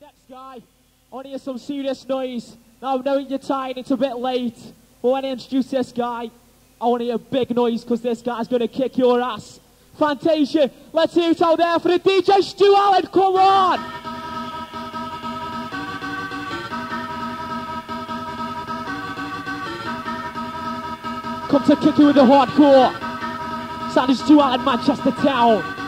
Next guy, to hear some serious noise. Now, knowing you're tired, it's a bit late. But when I introduce this guy, I want to hear a big noise because this guy's going to kick your ass. Fantazia, let's hear it out there for the DJ Stu Allen. Come on! Come to kick you with the hardcore. Sound is Stu Allen, Manchester Town.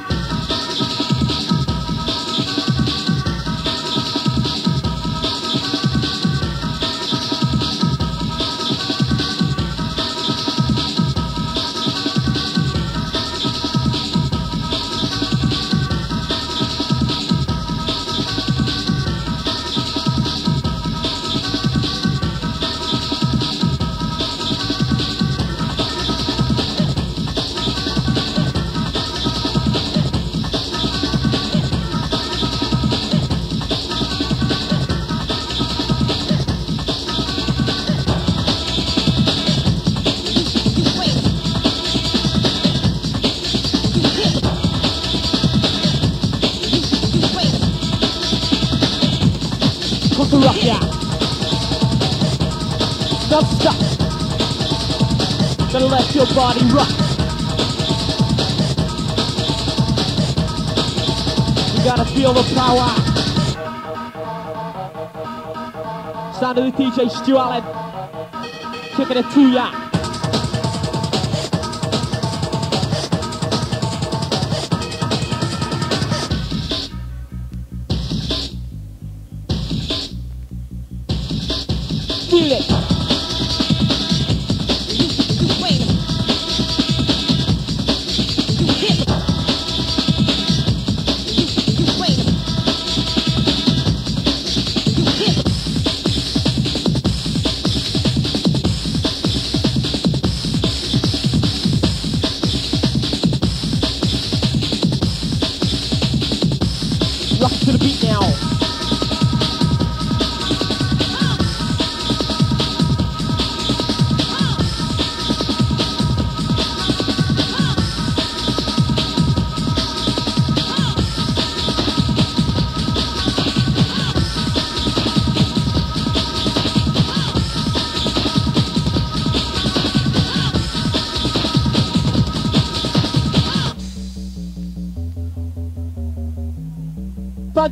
Your body rock. You gotta feel the power. Sound of the DJ Stu Allen. Kicking it to ya. Feel it.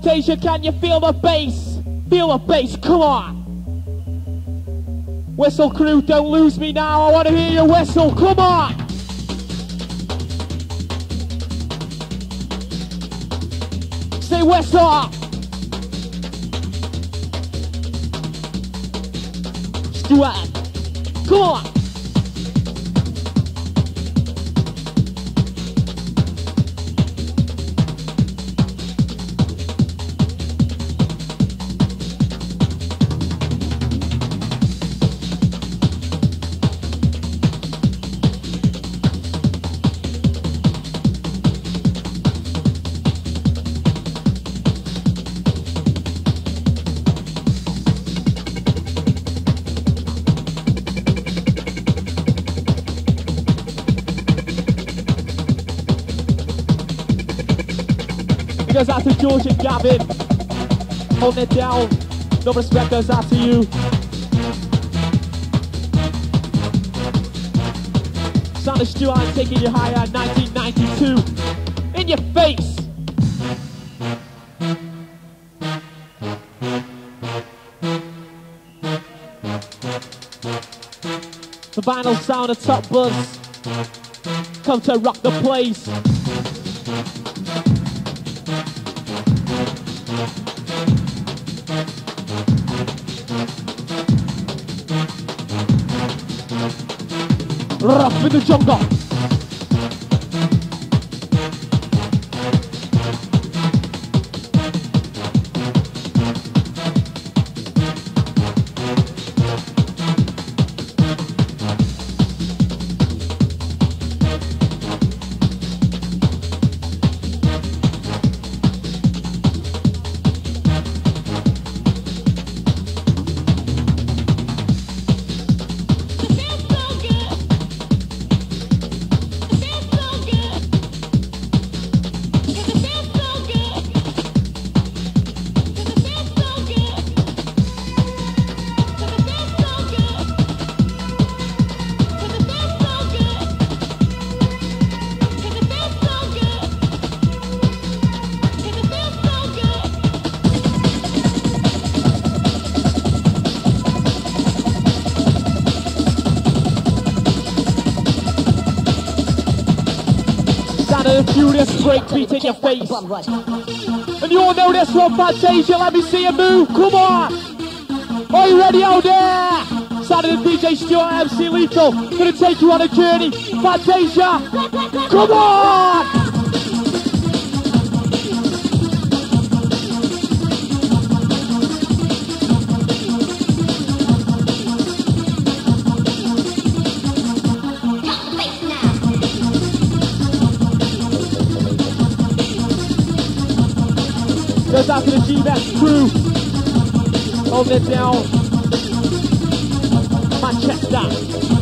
Fantazia, can you feel the bass? Feel the bass, come on! Whistle crew, don't lose me now, I want to hear your whistle, come on! Say whistle! Stuart, come on! Goes out to George and Gavin. Holding it down. No respect goes out to you. Sound of Stu taking you higher 1992. In your face. The vinyl sound of Top Buzz. Come to rock the place. Rough in the jungle. Furious breakbeat in your face. And you all know this one, Fantazia. Let me see you move. Come on. Are you ready out there? The DJ Stuart MC Lethal. Gonna take you on a journey. Fantazia. Come on. Out to the G-Best crew. Hold it down. Manchester.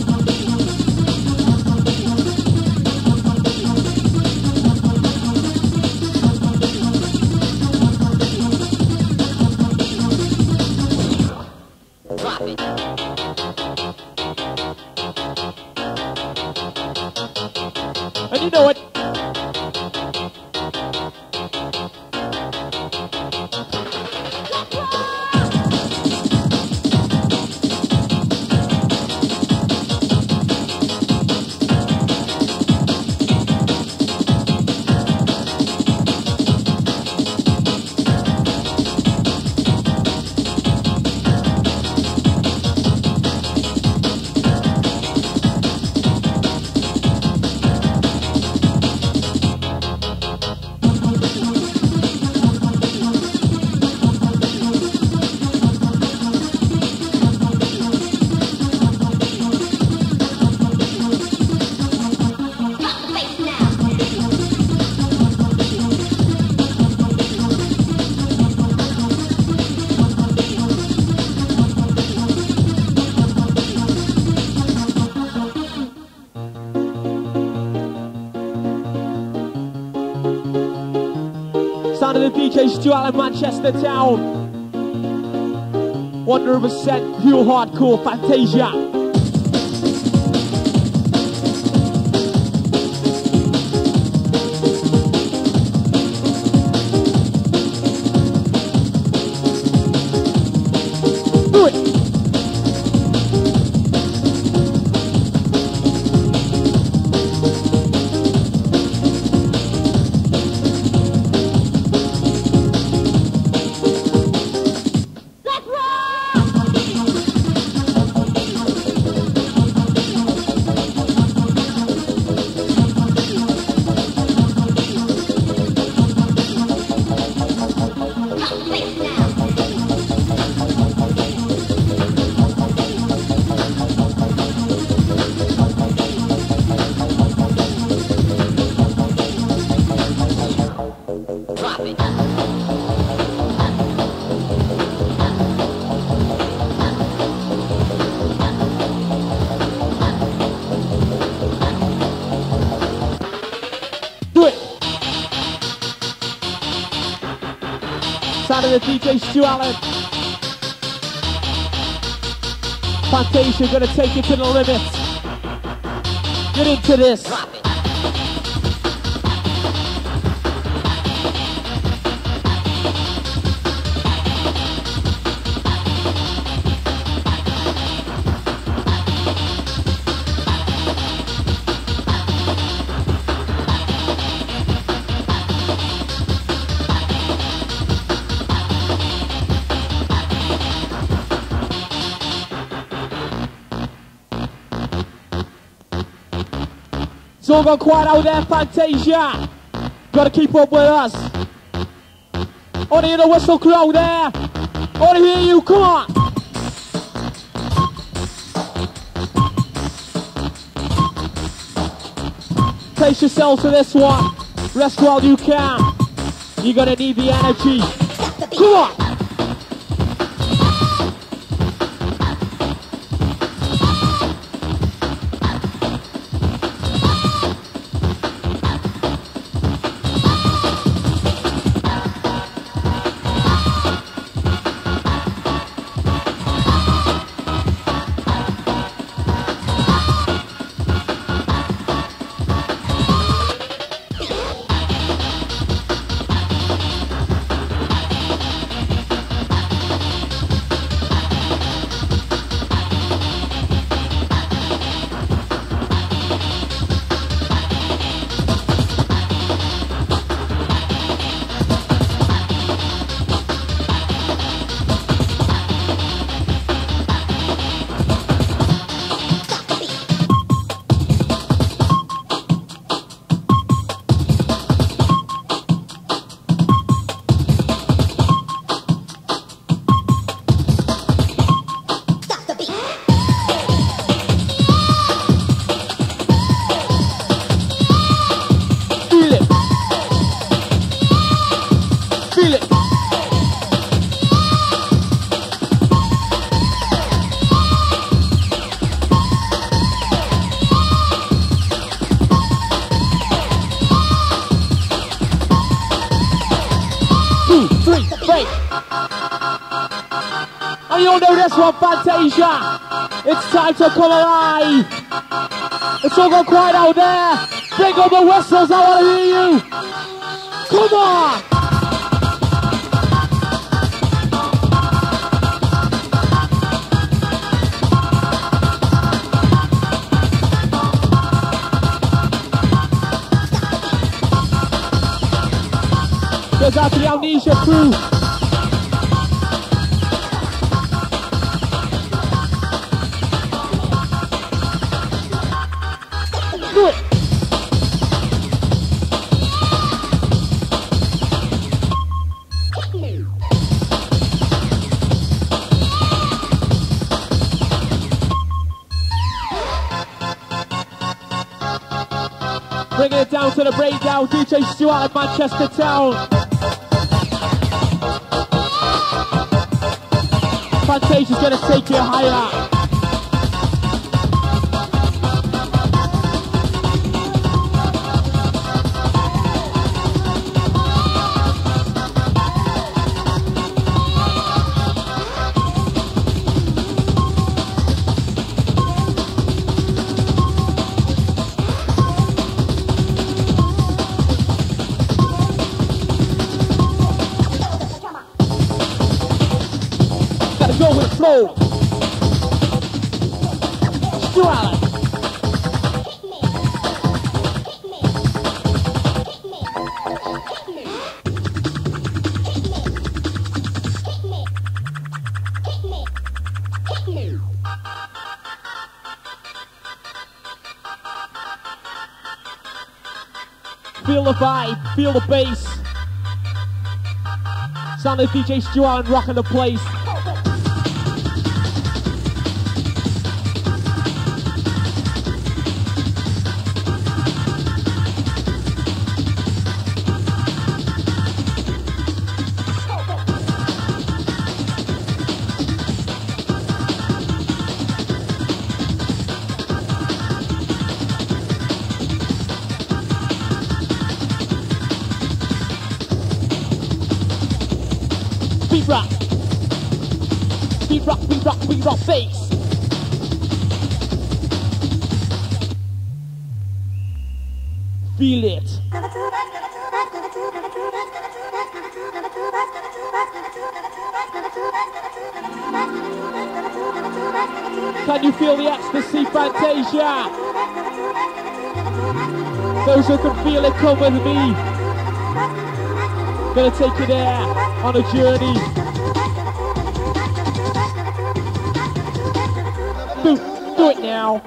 Of the DJ Stu Allen, Manchester Town. 100% pure hardcore Fantazia. The DJ Stu Allen. Fantazia gonna take it to the limit. Get into this. It's all gone quiet out there, Fantazia. Gotta keep up with us. I hear the whistle crow there. Wanna hear you, come on. Place yourself to this one. Rest while you can. You're gonna need the energy. Come on. Fantazia. It's time to come alive. It's all gone quiet out there. Bring on the whistles, I want to hear you. Come on. Goes to the Amnesia crew. Breakdown, DJ Stuart of Manchester Town. Fantazia's gonna take you higher. Feel the bass. Sound of DJ Stu Allen rocking the place. Beat rock, bass. Feel it. Can you feel the ecstasy, Fantazia? Those who can feel it, come with me. Gonna take you there on a journey. Do, it now.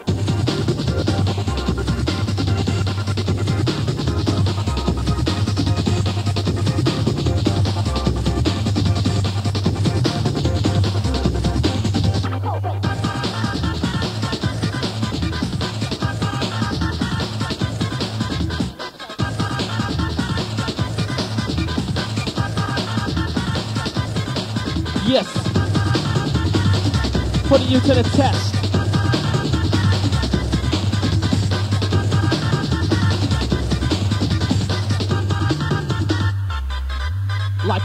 Yes. Putting you to the test.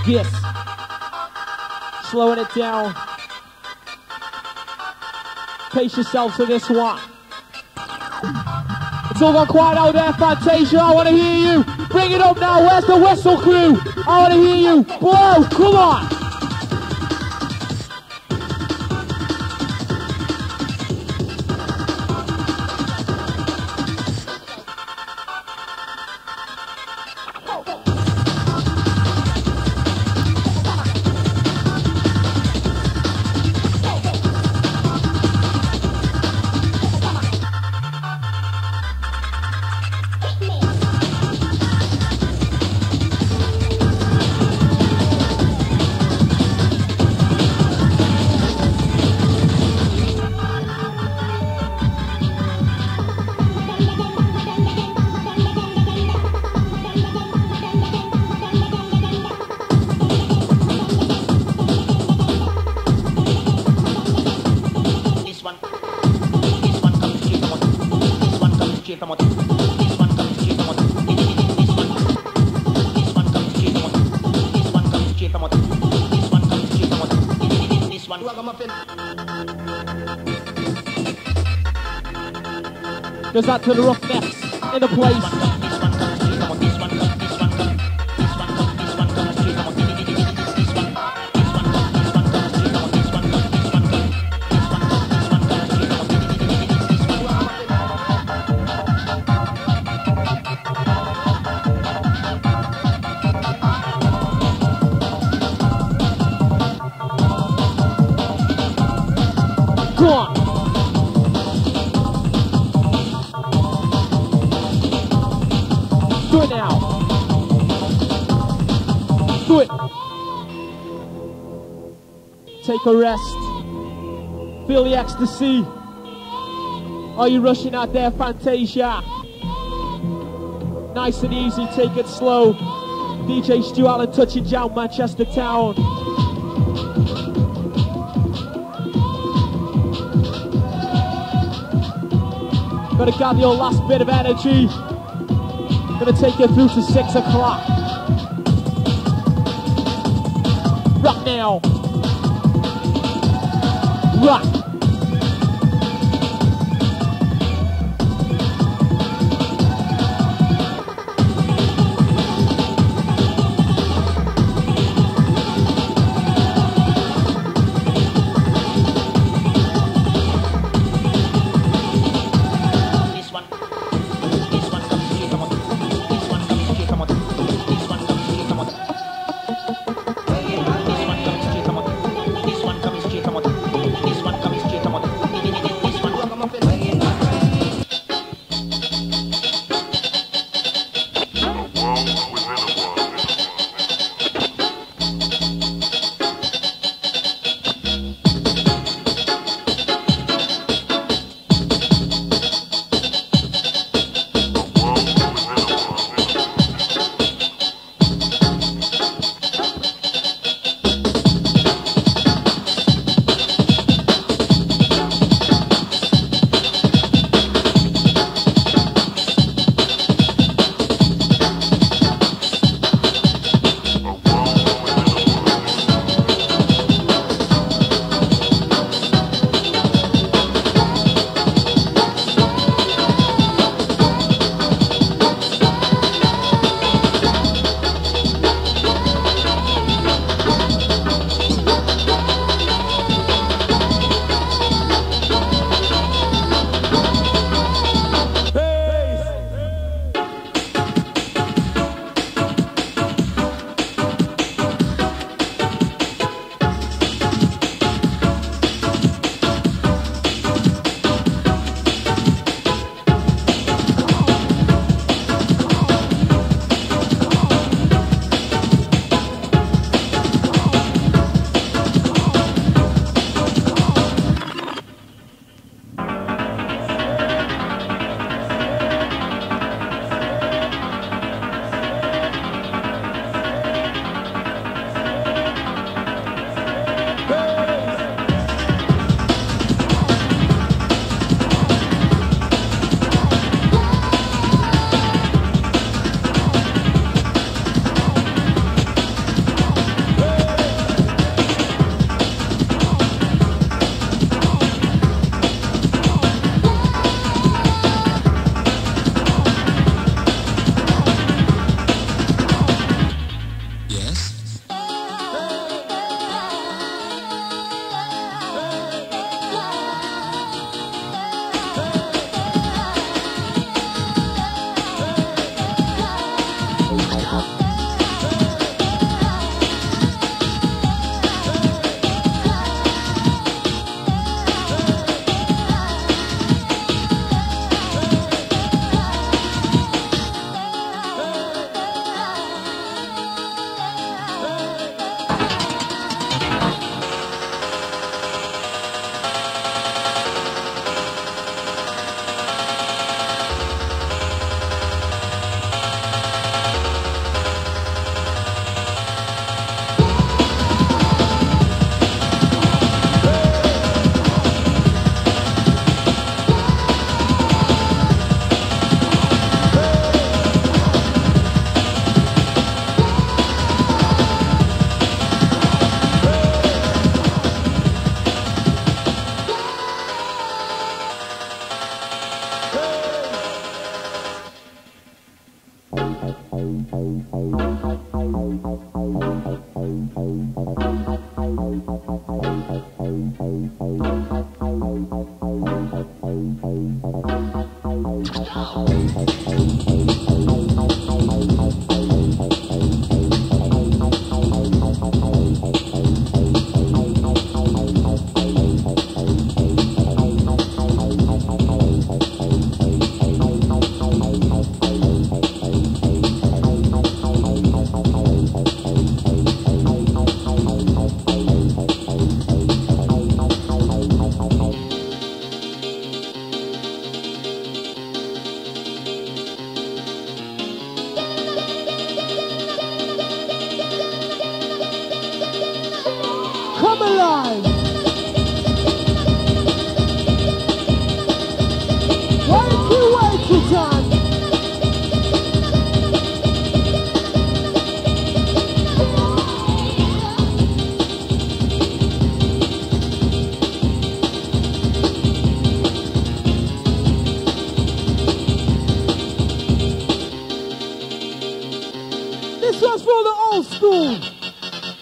This. Slowing it down. Pace yourself to this one. It's all gone quiet out there, Fantazia. I want to hear you. Bring it up now. Where's the whistle crew? I want to hear you. Blow. Come on. one this one comes to the one this one comes to the one this one comes to the one this one this one comes to the one this one comes to the one this one comes to the one this one ragamuffin goes out to the roughnecks in the place. Take a rest. Feel the ecstasy. Are you rushing out there, Fantazia? Nice and easy, take it slow. DJ Stu Allen touching down Manchester Town. Gonna gather your last bit of energy. Gonna take you through to six o'clock. Rock now. Rock.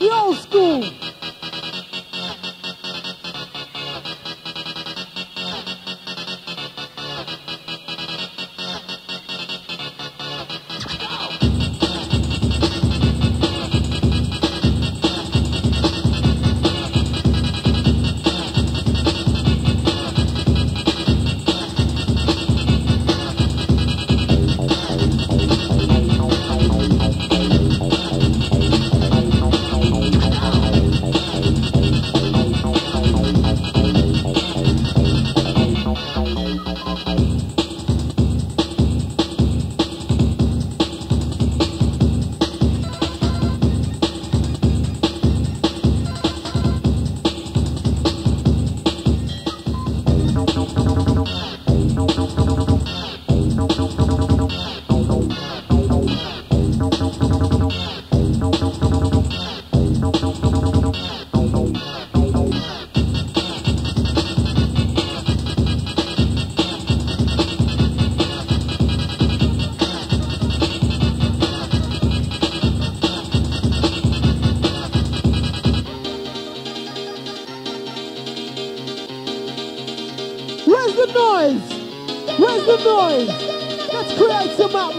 E ouça!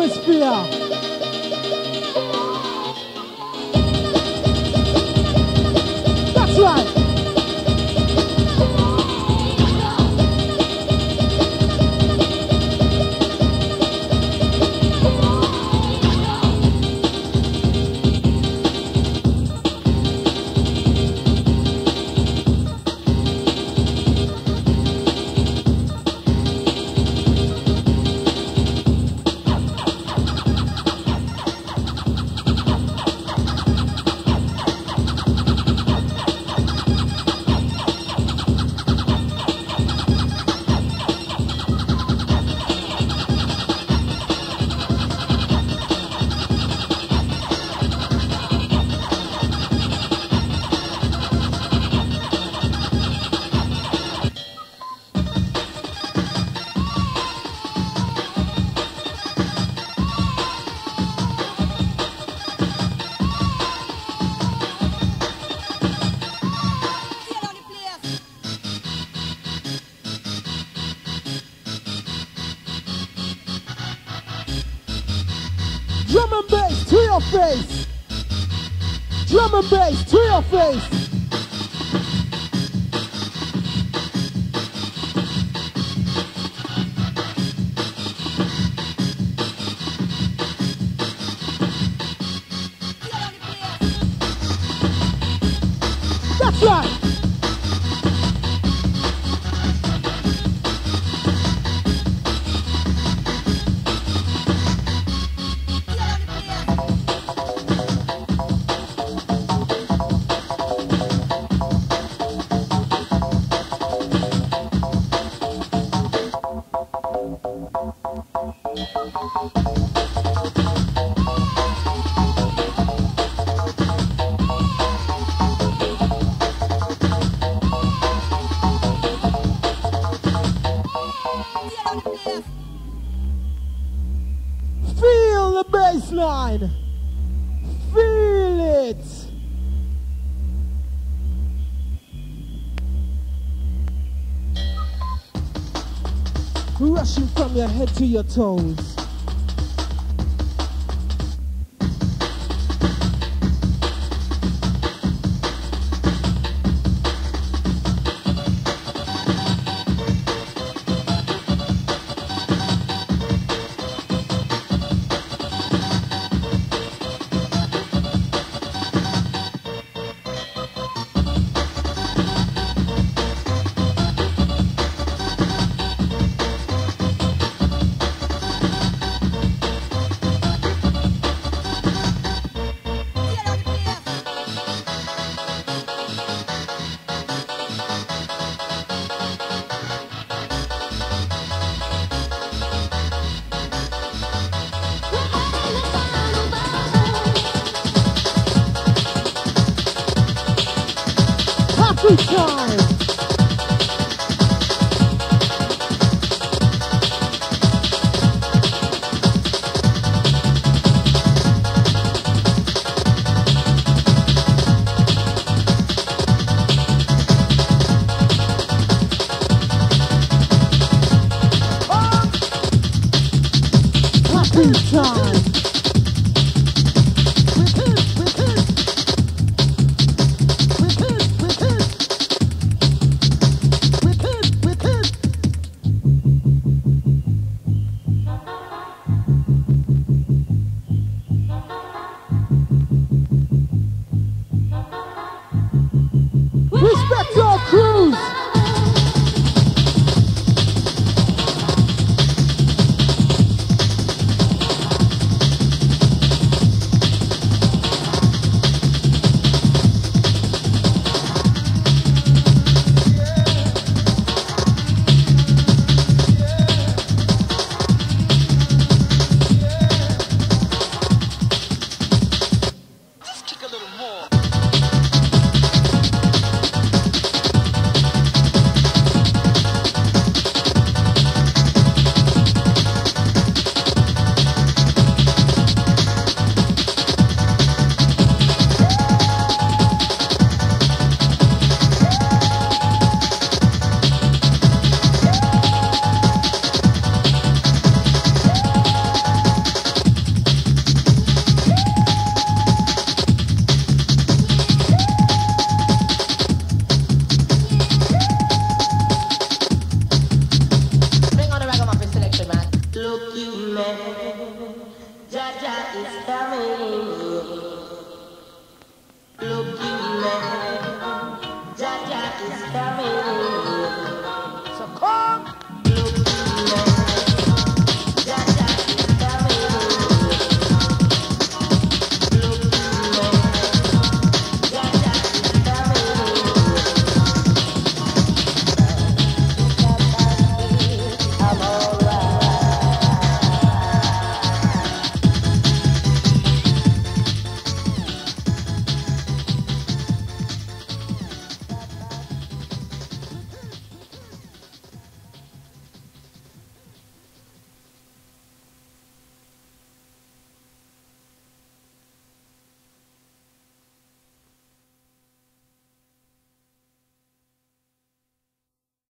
Atmosphere. Your face. Rushing from your head to your toes. Happy time. Man, Jaja is coming.